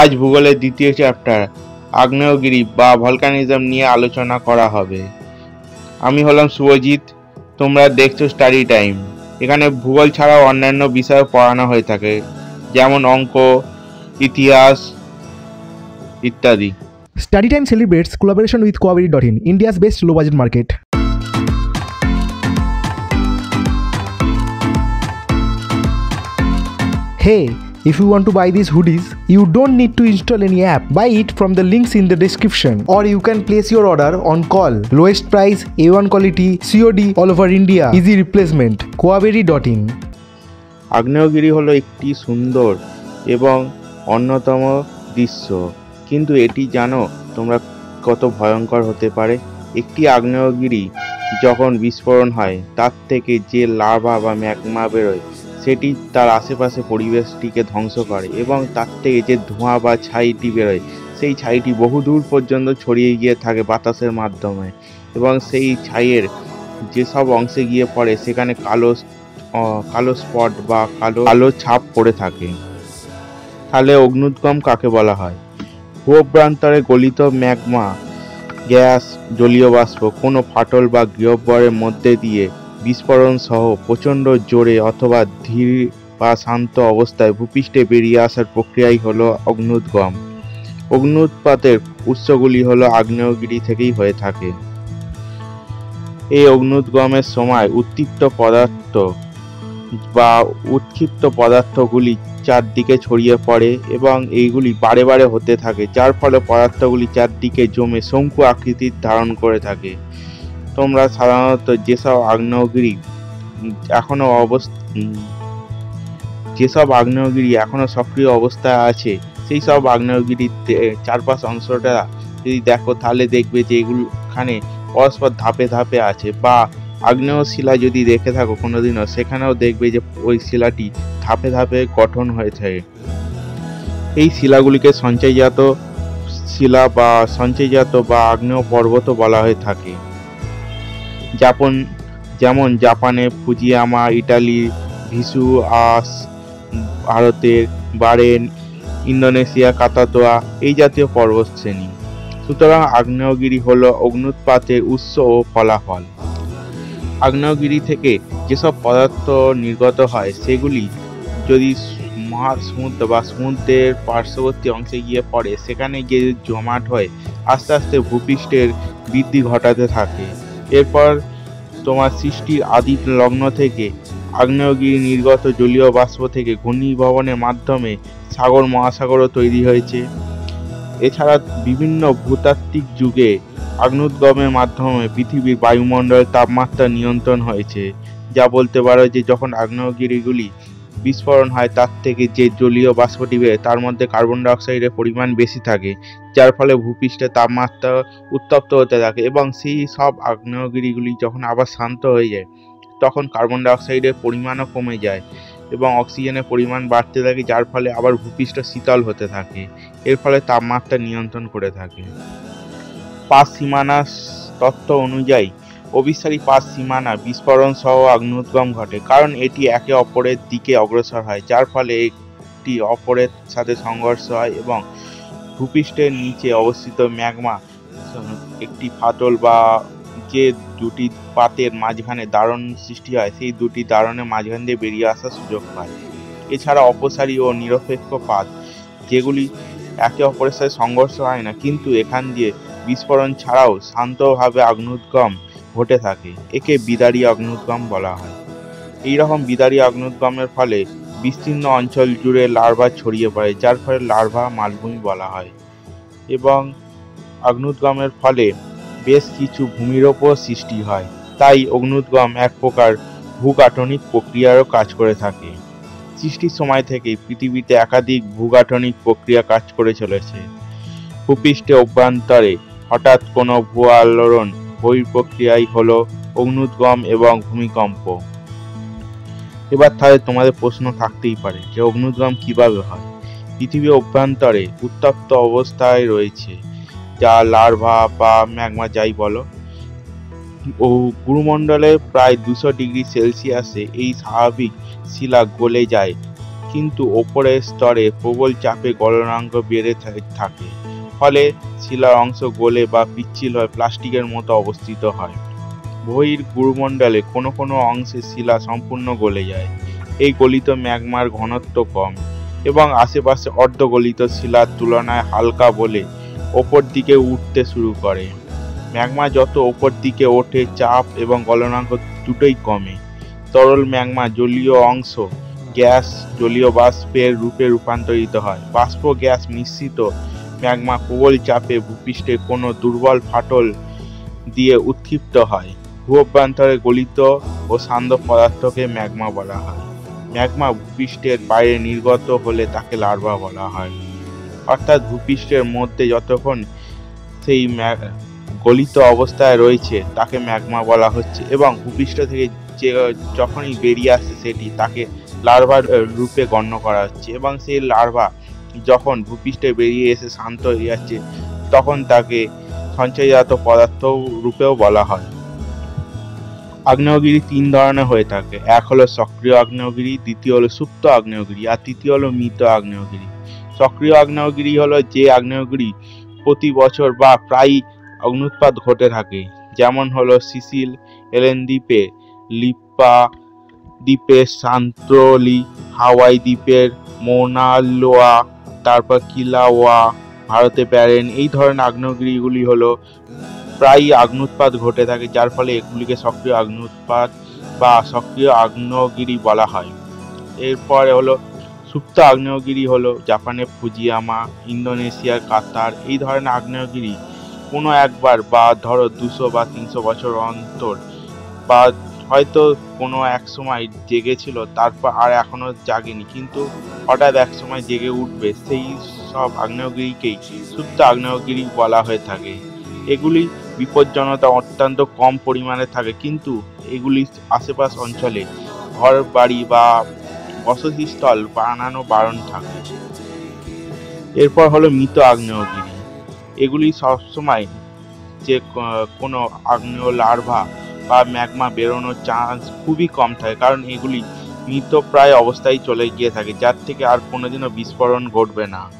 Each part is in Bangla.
আজ ভূগোলের দ্বিতীয় চ্যাপ্টার আগ্নেয়গিরি বা ভলকানিজম নিয়ে আলোচনা করা হবে। আমি হলাম শুভজিৎ তোমরা দেখছ স্টাডি টাইম এখানে ভূগোল ছাড়াও অন্যান্য বিষয় পড়ানো হয়ে থাকে যেমন অঙ্ক ইতিহাস ইত্যাদি। Study Time celebrates collaboration with Coabiri.in, India's best low budget market Hey, if you want to buy these hoodies, you don't need to install any app. Buy it from the links in the description. Or you can place your order on call. Lowest price, A1 quality, COD all over India. Easy replacement. Coabiri.in. আগ্নেয়গিরি হলো একটি সুন্দর এবং অন্যতম দৃশ্য কিন্তু এটি জানো তোমরা কত ভয়ঙ্কর হতে পারে একটি আগ্নেয়গিরি যখন বিস্ফোরণ হয় তার থেকে যে লাভা বা ম্যাগমা বেরোয় সেটি তার আশেপাশে পরিবেশটিকে ধ্বংস করে এবং তার থেকে যে ধোঁয়া বা ছাইটি বেরোয়, সেই ছাইটি বহু দূর পর্যন্ত ছড়িয়ে গিয়ে থাকে বাতাসের মাধ্যমে এবং সেই ছাইয়ের যেসব অংশে গিয়ে পড়ে, সেখানে কালো কালো স্পট বা কালো কালো ছাপ পড়ে থাকে। তাহলে অগ্নুদ্গম কাকে বলা হয়? ভূপ্রান্তরে গলিত ম্যাগমা গ্যাস জলীয় বাষ্প কোনো ফাটল বা গহ্বরের মধ্যে দিয়ে বিস্ফোরণ সহ প্রচণ্ড জোরে অথবা ধীর বা শান্ত অবস্থায় ভূপৃষ্ঠে বেরিয়ে আসার প্রক্রিয়াই হল অগ্নুদ্গম। অগ্নুৎপাতের উৎসগুলি হল আগ্নেয়গিরি থেকেই হয়ে থাকে। এই অগ্নুদ্গমের সময় উত্তপ্ত পদার্থ বা উৎক্ষিপ্ত পদার্থগুলি চারদিকে ছড়িয়ে পড়ে এবং এইগুলি বারে বারে হতে থাকে, যার ফলে পদার্থগুলি চারদিকে জমে শঙ্কু আকৃতির ধারণ করে থাকে। তোমরা সাধারণত যেসব আগ্নেয়গিরি উম, এখনও অবস্থ যেসব আগ্নেয়গিরি এখনও সক্রিয় অবস্থায় আছে সেই সব আগ্নেয়গিরির চারপাশ অংশটা যদি দেখো তাহলে দেখবে যে এগুলোখানে পরস্পর ধাপে ধাপে আছে বা আগ্নেয় শিলা যদি দেখে থাকো কোনোদিনও সেখানেও দেখবে যে ওই শিলাটি ধাপে ধাপে গঠন হয়ে থাকে। এই শিলাগুলিকে সঞ্চয়জাত শিলা বা সঞ্চয়জাত বা আগ্নেয় পর্বত বলা হয়ে থাকে। জাপান যেমন জাপানে ফুজিয়ামা, ইটালি, ভিসু আস, ভারতের বারেন, ইন্দোনেশিয়া, কাতাতোয়া, এই জাতীয় পর্বত শ্রেণি সুতরাং আগ্নেয়গিরি হলো অগ্নুৎপাতের উৎস ও ফলাফল। আগ্নেয়গিরি থেকে যেসব পদার্থ নির্গত হয়, সেগুলি যদি মহাসমুদ্র বা সমুদ্রের পার্শ্ববর্তী অংশে গিয়ে পড়ে, সেখানে গিয়ে জমাট হয়ে, আস্তে আস্তে ভূপৃষ্ঠের বৃদ্ধি ঘটাতে থাকে। এরপর তোমার সৃষ্টির আদি লগ্ন থেকে আগ্নেয়গিরি নির্গত জলীয় বাষ্প থেকে ঘূর্ণিভবনের মাধ্যমে সাগর মহাসাগরও তৈরি হয়েছে। এছাড়া বিভিন্ন ভূতাত্ত্বিক যুগে আগ্নুদ্গমের মাধ্যমে পৃথিবীর বায়ুমণ্ডলের তাপমাত্রা নিয়ন্ত্রণ হয়েছে। যা বলতে পারো যে যখন আগ্নেয়গিরিগুলি বিস্ফোরণ হয়, তার থেকে যে জলীয় বাষ্পটি বের তার মধ্যে কার্বন ডাইঅক্সাইডের পরিমাণ বেশি থাকে, যার ফলে ভূপৃষ্ঠের তাপমাত্রা উত্তপ্ত হতে থাকে এবং সেই সব আগ্নেয়গিরিগুলি যখন আবার শান্ত হয়ে যায়, তখন কার্বন ডাইঅক্সাইডের পরিমাণও কমে যায় এবং অক্সিজেনের পরিমাণ বাড়তে থাকে, যার ফলে আবার ভূপৃষ্ঠ শীতল হতে থাকে, এর ফলে তাপমাত্রা নিয়ন্ত্রণ করে থাকে। পাঁচ সীমানা তত্ত্ব অনুযায়ী অবিস্তারী পাঁচ সীমানা বিস্ফোরণ সহ আগ্নোদ্গম ঘটে, কারণ এটি একে অপরের দিকে অগ্রসর হয়, যার ফলে একটি অপরের সাথে সংঘর্ষ হয় এবং ভূপৃষ্ঠের নিচে অবস্থিত ম্যাগমা, একটি ফাটল বা যে দুটি পাতের মাঝখানে দারণ সৃষ্টি হয়, সেই দুটি দারণের মাঝখান দিয়ে বেরিয়ে আসার সুযোগ পায়। এছাড়া অপসারী ও নিরপেক্ষ পাত, যেগুলি একে অপরের সাথে সংঘর্ষ হয় না, কিন্তু এখান দিয়ে বিস্ফোরণ ছাড়াও শান্তভাবে আগ্নুদ্গম ঘটে থাকে, একে বিদারী অগ্নুদ্গম বলা হয়। এই রকম বিদারী অগ্নুদ্গমের ফলে বিস্তীর্ণ অঞ্চল জুড়ে লার্ভা ছড়িয়ে পড়ে, যার ফলে লার্ভা মালভূমি বলা হয়। এবং অগ্নুদ্গমের ফলে বেশ কিছু ভূমিরূপও সৃষ্টি হয়। তাই অগ্নুদ্গম এক প্রকার ভূগাঠনিক প্রক্রিয়ারও কাজ করে থাকে। সৃষ্টির সময় থেকে পৃথিবীতে একাধিক ভূগাঠনিক প্রক্রিয়া কাজ করে চলেছে। ভূপৃষ্ঠে অভ্যন্তরে হঠাৎ কোনো ভূ আলোড়ন বহিঃপ্রক্রিয়াই হলো অগ্নুদ্গম এবং ভূমিকম্প। এবার তাহলে তোমাদের প্রশ্ন থাকতেই পারে যে অগ্নুদ্গম কীভাবে হয়? পৃথিবী অভ্যন্তরে উত্তপ্ত অবস্থায় রয়েছে, যা লার্ভা বা ম্যাগমা যাই বলো। ও গুরুমণ্ডলে প্রায় দুশো ডিগ্রি সেলসিয়াসে এই স্বাভাবিক শিলা গলে যায়, কিন্তু ওপরের স্তরে প্রবল চাপে গলনাঙ্ক বেড়ে থাকে। ফলে শিলার অংশ গলে বা পিচ্ছিল হয়ে প্লাস্টিকের মতো অবস্থিত হয়। বহির গুরুমণ্ডলে কোনো কোনো অংশে শিলা সম্পূর্ণ গলে যায়। এই গলিত ম্যাগমার ঘনত্ব কম এবং আশেপাশে অর্ধগলিত শিলার তুলনায় হালকা বলে ওপর দিকে উঠতে শুরু করে। ম্যাগমা যত ওপর দিকে ওঠে, চাপ এবং গলনাঙ্ক দুটোই কমে। তরল ম্যাগমা জলীয় অংশ গ্যাস জলীয় বাষ্পের রূপে রূপান্তরিত হয়। বাষ্প গ্যাস মিশ্রিত ম্যাগমা প্রবল চাপে ভূপৃষ্ঠে কোনো দুর্বল ফাটল দিয়ে উৎক্ষিপ্ত হয়। ভূঅভ্যন্তরে গলিত ও শান্ত পদার্থকে ম্যাগমা বলা হয়। ম্যাগমা ভূপৃষ্ঠের বাইরে নির্গত হলে তাকে লার্ভা বলা হয়। অর্থাৎ ভূপৃষ্ঠের মধ্যে যতক্ষণ সেই গলিত অবস্থায় রয়েছে, তাকে ম্যাগমা বলা হচ্ছে এবং ভূপৃষ্ঠ থেকে যে যখনই বেরিয়ে আসছে সেটি তাকে লার্ভার রূপে গণ্য করা হচ্ছে এবং সেই লার্ভা যখন ভূপৃষ্ঠে বেরিয়ে এসে শান্ত হয়ে যাচ্ছে, তখন তাকে সঞ্চয়জাত পদার্থ রূপেও বলা হয়। আগ্নেয়গিরি তিন ধরনের হয়ে থাকে। এক হলো সক্রিয় আগ্নেয়গিরি, দ্বিতীয় হলো সুপ্ত আগ্নেয়গিরি, আর তৃতীয় হলো মৃত আগ্নেয়গিরি। সক্রিয় আগ্নেয়গিরি হলো যে আগ্নেয়গিরি প্রতি বছর বা প্রায় অগ্নুৎপাত ঘটে থাকে। যেমন হলো সিসিল, এলেন দ্বীপে, লিপ্পা দ্বীপের সান্ত্রলি, হাওয়াই দ্বীপের, মোনালোয়া তারপর কিলাওয়া, ভারতে প্যারেন, এই ধরনের আগ্নেয়গিরিগুলি হলো প্রায়ই আগ্নুৎপাত ঘটে থাকে, যার ফলে এগুলিকে সক্রিয় আগ্নুৎপাত বা সক্রিয় আগ্নেয়গিরি বলা হয়। এরপরে হলো সুপ্ত আগ্নেয়গিরি হলো জাপানের ফুজিয়ামা, ইন্দোনেশিয়ার কাতার, এই ধরনের আগ্নেয়গিরি কোনো একবার বা ধরো দুশো বা তিনশো বছর অন্তর বা হয়তো কোনো এক সময় জেগেছিল, তারপর আর এখনও জাগেনি, কিন্তু হঠাৎ এক সময় জেগে উঠবে, সেই সব আগ্নেয়গিরিকেই সুপ্ত আগ্নেয়গিরি বলা হয়ে থাকে। এগুলি বিপজ্জনতা অত্যন্ত কম পরিমাণে থাকে, কিন্তু এগুলি আশেপাশ অঞ্চলে ঘর বাড়ি বা বসতিস্থল বানানো বারণ থাকে। এরপর হলো মৃত আগ্নেয়গিরি। এগুলি সবসময় যে কোনো আগ্নেয় লার্ভা বা ম্যাগমা বেরোনোর চান্স খুবই কম থাকে। কারণ এগুলি মৃত প্রায় অবস্থায় চলে গিয়ে থাকে, যার থেকে আর কোনোদিনও বিস্ফোরণ ঘটবে না।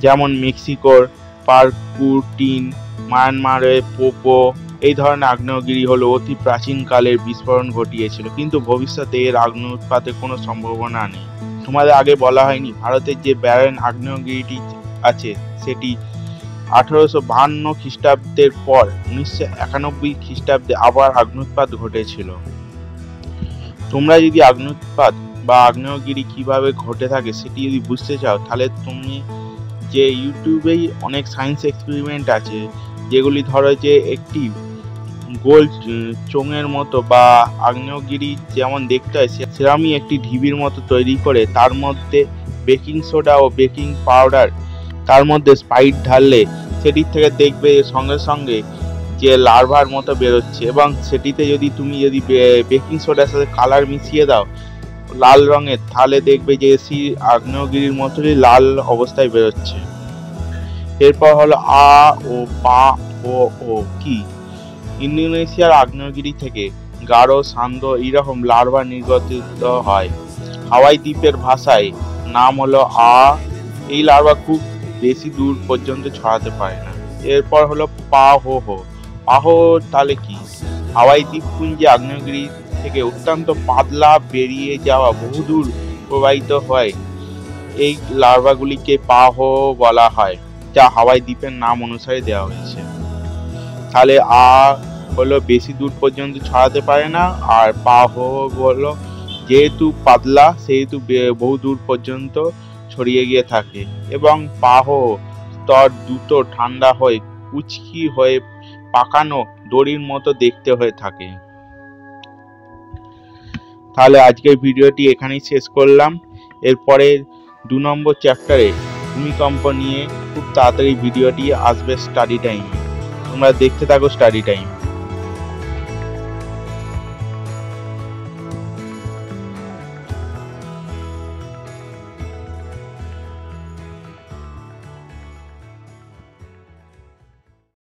যেমন মেক্সিকোর পার্কুটিন মায়ানমারে পোপো, এই ধরনের আগ্নেয়গিরি হলো অতি প্রাচীনকালের বিস্ফোরণ ঘটিয়েছিল। কিন্তু ভবিষ্যতে এর আগ্নেয় উৎপাতের কোনো সম্ভাবনা নেই। তোমাদের আগে বলা হয়নি, ভারতের যে ব্যারেন আগ্নেয়গিরিটি আছে, সেটি আঠারোশো বাহান্ন খ্রিস্টাব্দের পর উনিশশো একানব্বই খ্রিস্টাব্দে আবার আগ্নুৎপাত ঘটেছিল। তোমরা যদি আগ্নুৎপাত বা আগ্নেয়গিরি কীভাবে ঘটে থাকে সেটি যদি বুঝতে চাও, তাহলে তুমি যে ইউটিউবেই অনেক সায়েন্স এক্সপেরিমেন্ট আছে, যেগুলি ধরো যে একটি গোল চোঙের মতো বা আগ্নেয়গিরি যেমন দেখতে হয় সেরামই একটি ঢিবির মতো তৈরি করে, তার মধ্যে বেকিং সোডা ও বেকিং পাউডার তার মধ্যে স্পাইট ঢাললে সেটির থেকে দেখবে সঙ্গে সঙ্গে যে লার্ভার মতো বেরোচ্ছে এবং সেটিতে যদি তুমি যদি বেকিং সোডার সাথে কালার মিশিয়ে দাও, লাল রঙের, তাহলে দেখবে যে সি আগ্নেয়গিরির মতোই লাল অবস্থায় বেরোচ্ছে। এরপর হলো আ, ও, পা, ও ও, কি? ইন্দোনেশিয়ার আগ্নেয়গিরি থেকে গাঢ়, শান্ত, এইরকম লার্ভা নির্গত হয়। হাওয়াই দ্বীপের ভাষায় নাম হলো আ। এই লার্ভা খুব বেশি দূর পর্যন্ত ছড়াতে পারে না। এরপর হলো পা হো হো পাহ তাহলে কি? হাওয়াই দ্বীপপুঞ্জে আগ্নেয়গিরি থেকে অত্যন্ত পাতলা বেরিয়ে যাওয়া বহুদূর প্রবাহিত হয়। এই লার্ভাগুলিকে পাহ বলা হয়, যা হাওয়াই দ্বীপের নাম অনুসারে দেওয়া হয়েছে। তাহলে আ হলো বেশি দূর পর্যন্ত ছড়াতে পারে না, আর পাহ হলো যেহেতু পাতলা, সেহেতু বহু দূর পর্যন্ত ছড়িয়ে গিয়ে থাকে এবং পাহ স্তর দ্রুত ঠান্ডা হয়ে কুচকি হয়ে পাকানো দড়ির মতো দেখতে হয়ে থাকে। তাহলে আজকের ভিডিওটি এখানেই শেষ করলাম। এরপরে দু নম্বর চ্যাপ্টারে ভূমিকম্প নিয়ে খুব তাড়াতাড়ি ভিডিওটি আসবে স্টাডি টাইমে তোমরা দেখতে থাকো স্টাডি টাইম